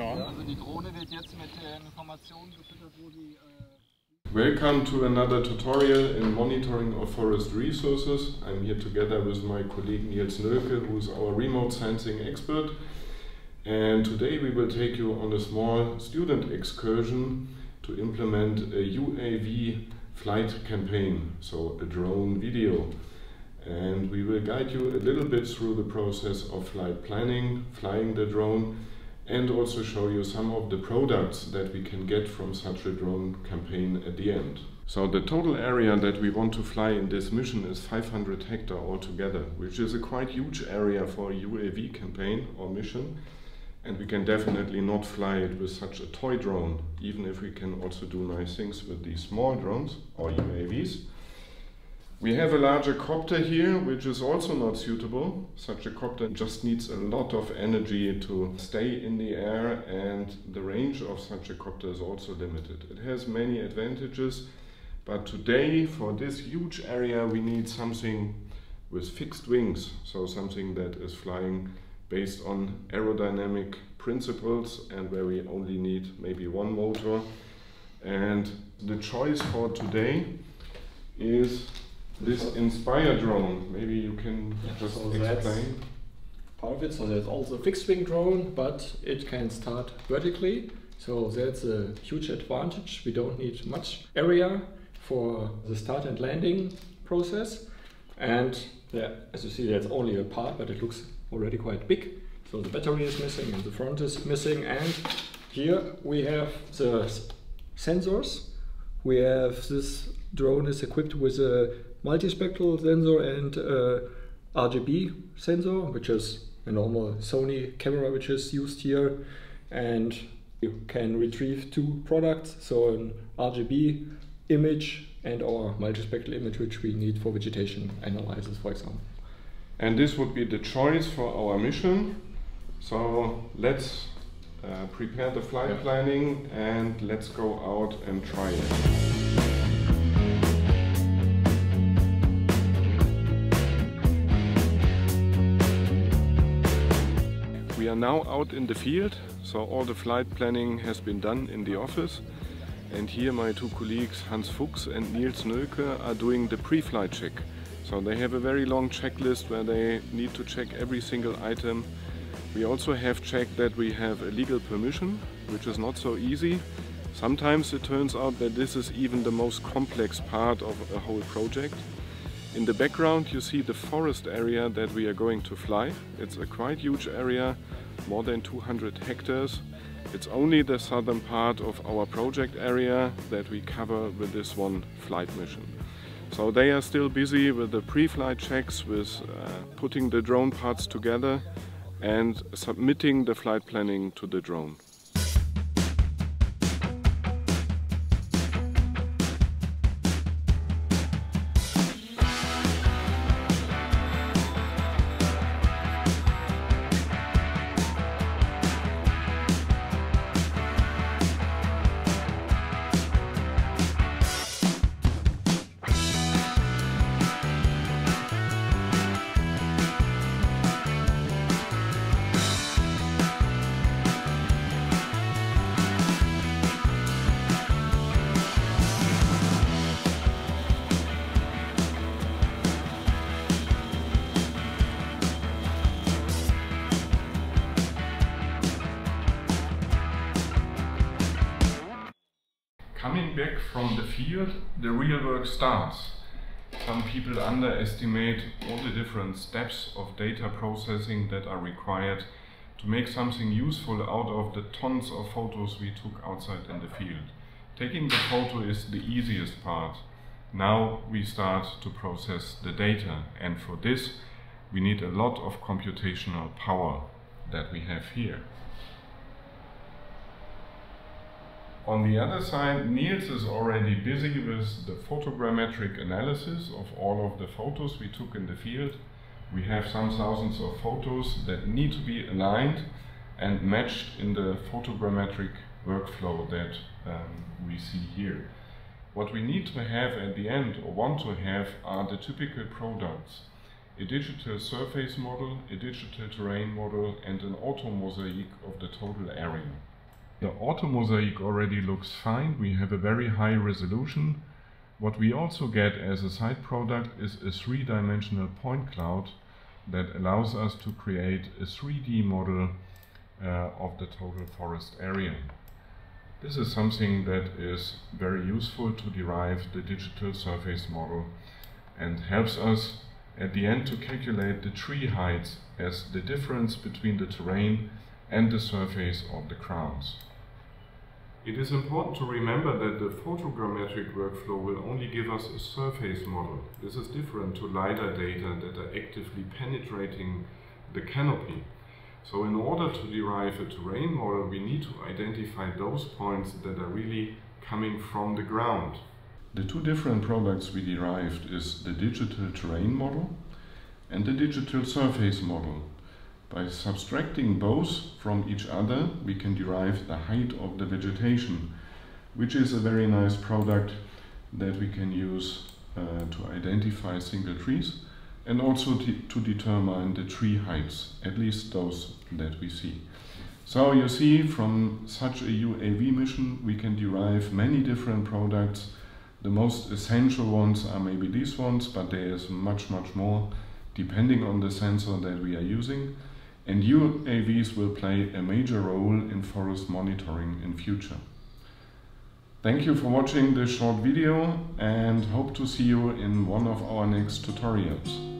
Ja. Also die Drohne wird jetzt mit äh, Informationen gefüttert, wo sie... Äh Welcome to another tutorial in monitoring of forest resources. I'm here together with my colleague Nils Nölke, who is our remote sensing expert. And today we will take you on a small student excursion to implement a UAV flight campaign, so a drone video. And we will guide you a little bit through the process of flight planning, flying the drone, and also show you some of the products that we can get from such a drone campaign at the end. So the total area that we want to fly in this mission is 500 hectare altogether, which is a quite huge area for a UAV campaign or mission. And we can definitely not fly it with such a toy drone, even if we can also do nice things with these small drones or UAVs. We have a larger copter here, which is also not suitable. Such a copter just needs a lot of energy to stay in the air and the range of such a copter is also limited. It has many advantages, but today for this huge area we need something with fixed wings, so something that is flying based on aerodynamic principles and where we only need maybe one motor. And the choice for today is this Inspire drone. Maybe you can Yeah, just so explain. Part of it, so there's also a fixed wing drone, but it can start vertically. So that's a huge advantage. We don't need much area for the start and landing process. And yeah, as you see, there's only a part, but it looks already quite big. So the battery is missing and the front is missing. And here we have the sensors. We have this drone is equipped with a multispectral sensor and a RGB sensor, which is a normal Sony camera, which is used here. And you can retrieve two products, so an RGB image and our multispectral image, which we need for vegetation analysis, for example. And this would be the choice for our mission. So let's uh, prepare the flight Yeah. planning and let's go out and try it. Now out in the field, so all the flight planning has been done in the office. And here my two colleagues Hans Fuchs and Nils Nölke are doing the pre-flight check. So they have a very long checklist where they need to check every single item. We also have checked that we have a legal permission, which is not so easy. Sometimes it turns out that this is even the most complex part of a whole project. In the background you see the forest area that we are going to fly. It's a quite huge area, more than 200 hectares. It's only the southern part of our project area that we cover with this one flight mission. So they are still busy with the pre-flight checks, with uh, putting the drone parts together and submitting the flight planning to the drone. Back from the field, the real work starts. Some people underestimate all the different steps of data processing that are required to make something useful out of the tons of photos we took outside in the field. Taking the photo is the easiest part. Now we start to process the data and for this we need a lot of computational power that we have here. On the other side, Nils is already busy with the photogrammetric analysis of all of the photos we took in the field. We have some thousands of photos that need to be aligned and matched in the photogrammetric workflow that um, we see here. What we need to have at the end, or want to have, are the typical products. A digital surface model, a digital terrain model, and an orthomosaic of the total area. The orthomosaic already looks fine. We have a very high resolution. What we also get as a side product is a three-dimensional point cloud that allows us to create a 3D model uh, of the total forest area. This is something that is very useful to derive the digital surface model and helps us at the end to calculate the tree heights as the difference between the terrain and the surface of the crowns. It is important to remember that the photogrammetric workflow will only give us a surface model. This is different to LiDAR data that are actively penetrating the canopy. So in order to derive a terrain model, we need to identify those points that are really coming from the ground. The two different products we derived is the digital terrain model and the digital surface model. By subtracting both from each other, we can derive the height of the vegetation, which is a very nice product that we can use uh, to identify single trees and also to determine the tree heights, at least those that we see. So you see, from such a UAV mission, we can derive many different products. The most essential ones are maybe these ones, but there is much, much more depending on the sensor that we are using and UAVs will play a major role in forest monitoring in future. Thank you for watching this short video and hope to see you in one of our next tutorials.